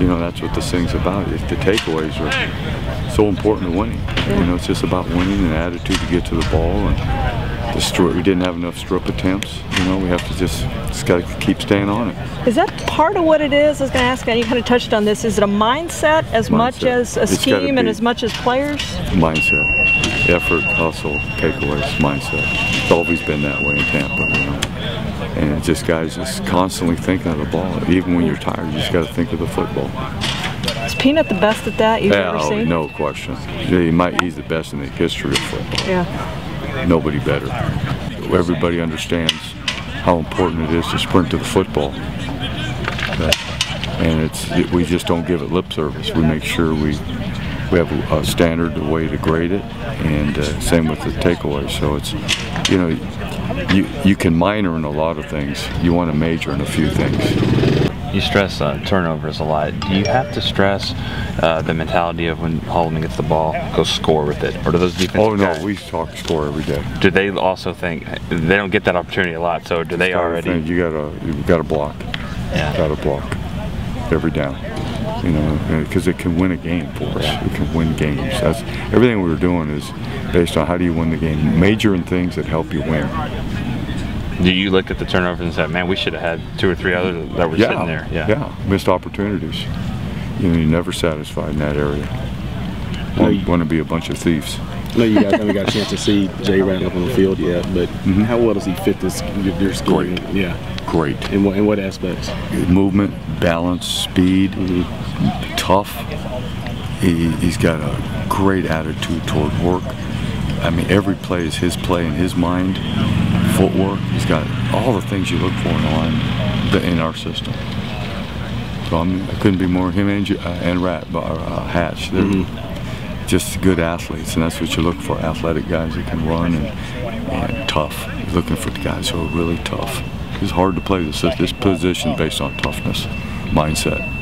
you know, that's what this thing's about. If the takeaways are so important to winning, you know, it's just about winning and attitude to get to the ball and the strip. We didn't have enough strip attempts. You know, we have to just, just got to keep staying on it. Is that part of what it is? I was going to ask, and you kind of touched on this. Is it a mindset as much as a It's scheme and as much as players? Mindset, effort, hustle, takeaways, mindset. It's always been that way in Tampa. You know? And just guys just constantly thinking of the ball. Even when you're tired, you just got to think of the football. Is Peanut the best at that you've Yeah, ever oh, seen? no question. He might. He's the best in the history of football. Yeah. Nobody better. Everybody understands how important it is to sprint to the football. And it's we just don't give it lip service. We make sure we we have a, a standard a way to grade it, and uh, same with the takeaway. So it's you know you you can minor in a lot of things. You want to major in a few things. You stress uh, turnovers a lot. Do you have to stress uh, the mentality of when Holloman gets the ball, go score with it, or do those defense? Oh no, guys- we talk score every day. do they also think they don't get that opportunity a lot? So do they already? you gotta you gotta block. Yeah. Gotta block every down. You know, uh, because it can win a game for us. It can win games. That's everything we were doing is based on how do you win the game. Major in things that help you win. Do you look at the turnovers and say, "Man, we should have had two or three others that were Yeah, sitting there"? yeah. Missed opportunities. You know, you're never satisfied in that area. Want, you- want to be a bunch of thieves. No, you guys haven't got a chance to see Jay Ratliff on the field yet, but Mm-hmm. how well does he fit this your? Great. Yeah. Great. In what in what aspects? movement, balance, speed, tough. He, he's got a great attitude toward work. I mean, every play is his play in his mind. Footwork. He's got all the things you look for in line in our system. So I'm, I couldn't be more him and, uh, and Rat uh, uh, Hatch. They're just good athletes, and that's what you look for: athletic guys that can run and, and tough. You're looking for the guys who are really tough. It's hard to play this this position based on toughness, mindset.